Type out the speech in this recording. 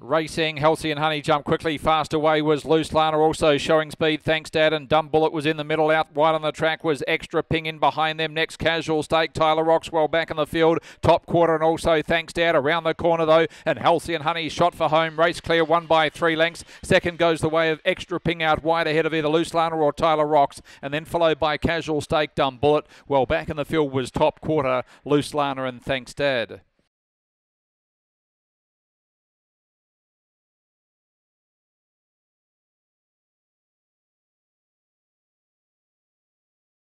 Racing, Healthy and Honey jump quickly. Fast away was Loose Lana also showing speed. Thanks, Dad. And Dumb Bullet was in the middle. Out wide on the track was Extra Ping in behind them. Next, Casual Stake. Tyler Roxwell back in the field. Top quarter and also Thanks, Dad. Around the corner though. And Healthy and Honey shot for home. Race clear, one by three lengths. Second goes the way of Extra Ping out wide ahead of either Loose Lana or Tyler Rocks. And then followed by Casual Stake, Dumb Bullet. Well, back in the field was top quarter, Loose Lana and Thanks, Dad.